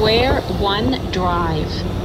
Square One Drive.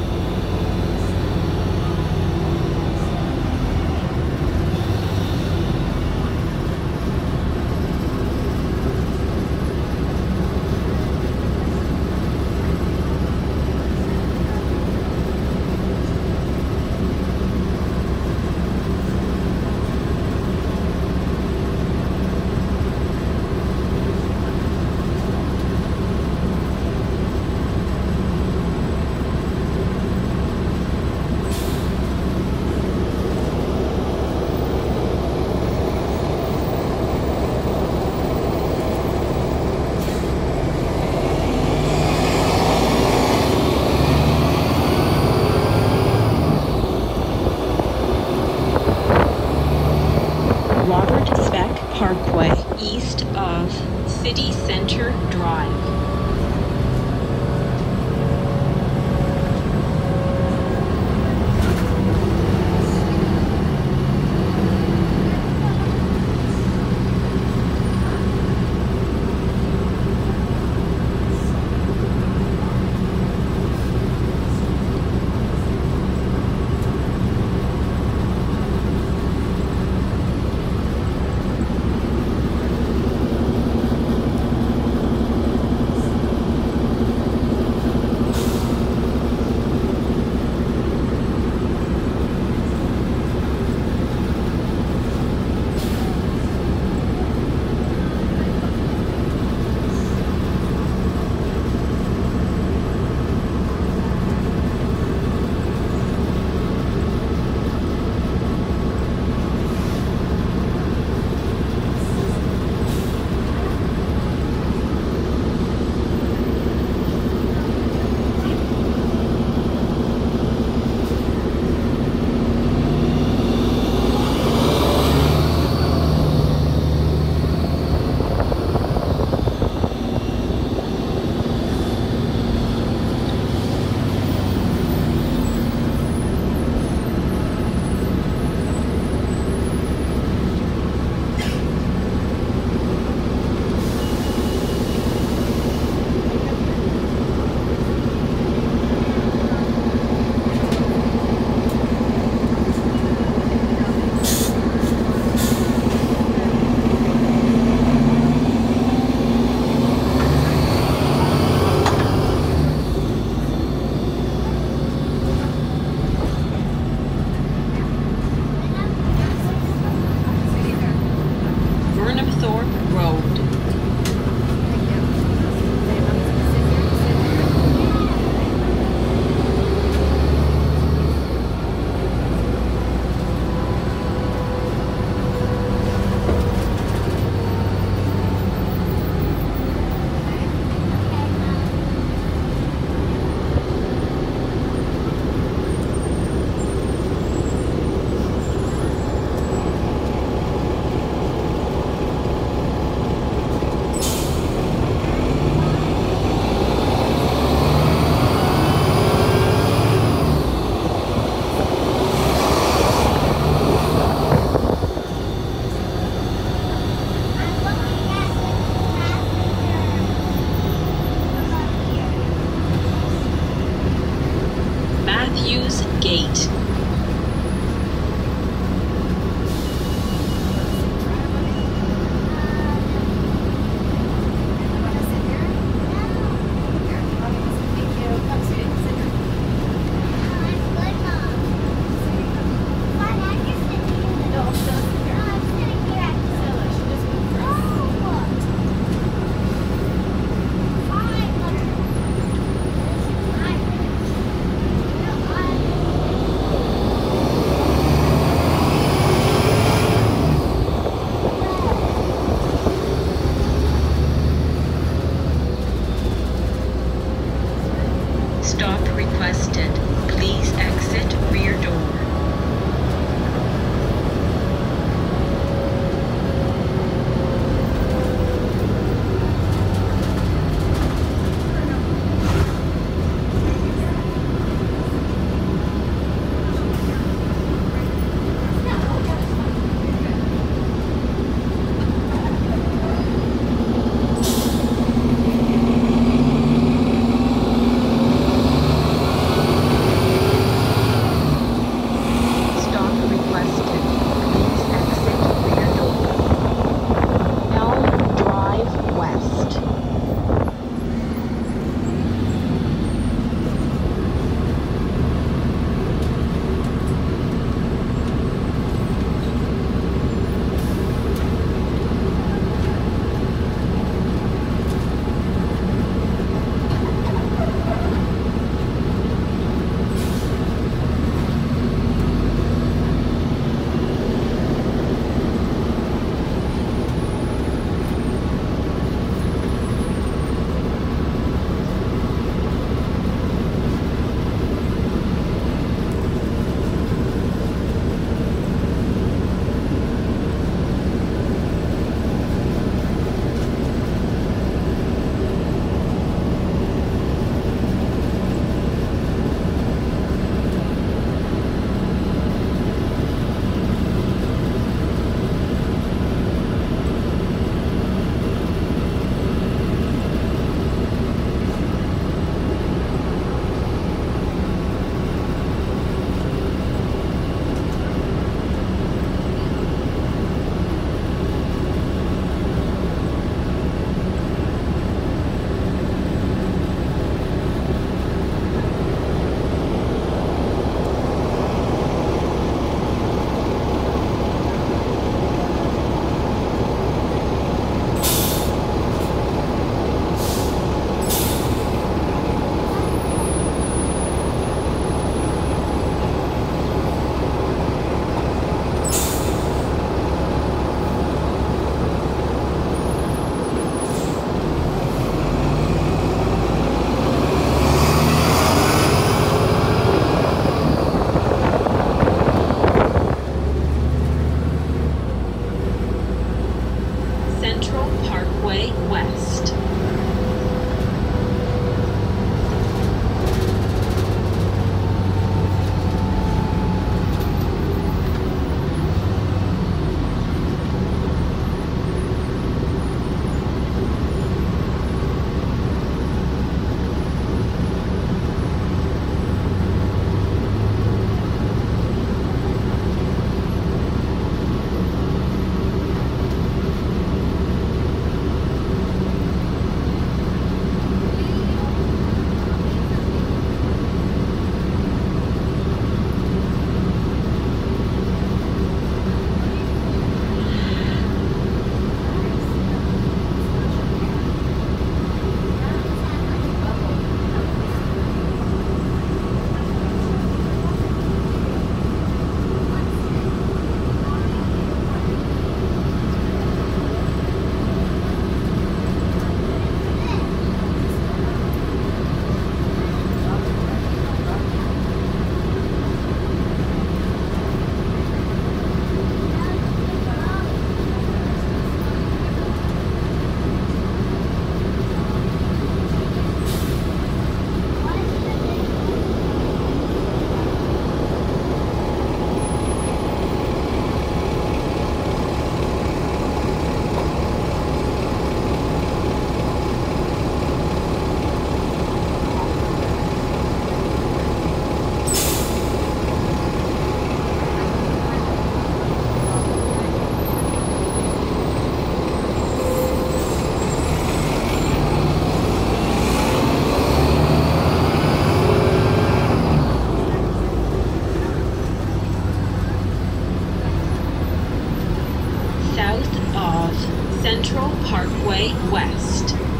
west.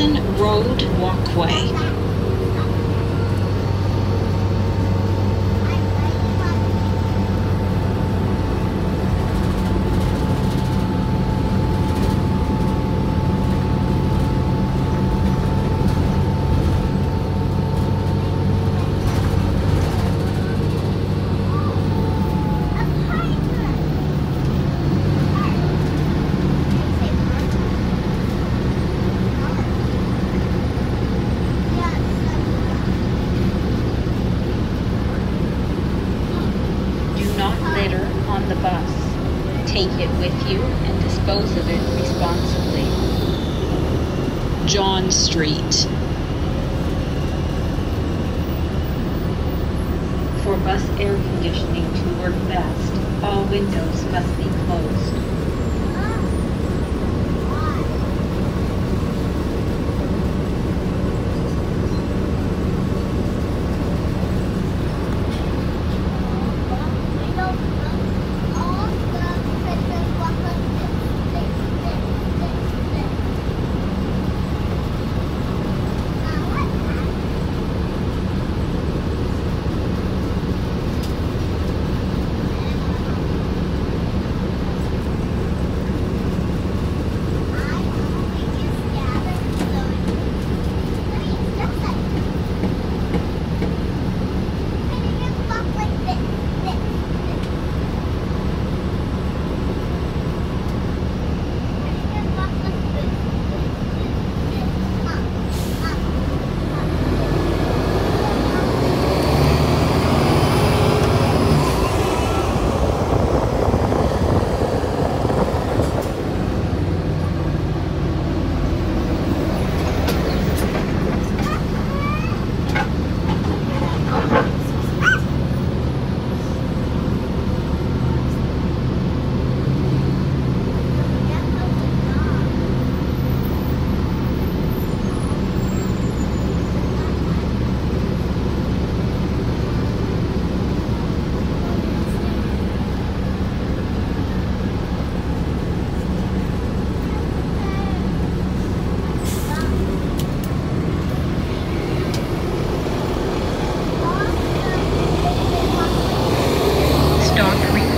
Hanson Road Walkway. Litter on the bus. Take it with you and dispose of it responsibly. John Street. For bus air conditioning to work best, all windows must be closed.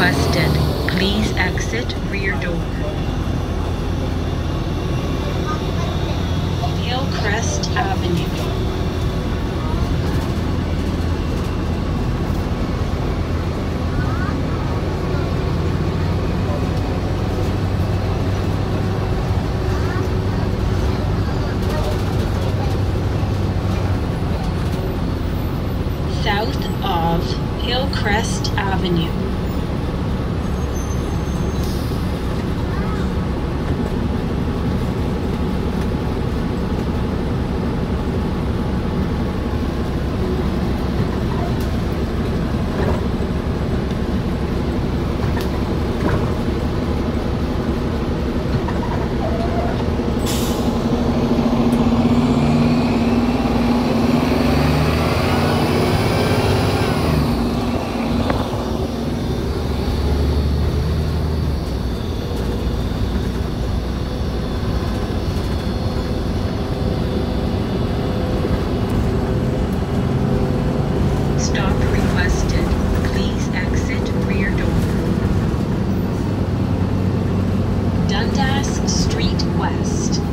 Requested. Please exit rear door. Dundas Street West.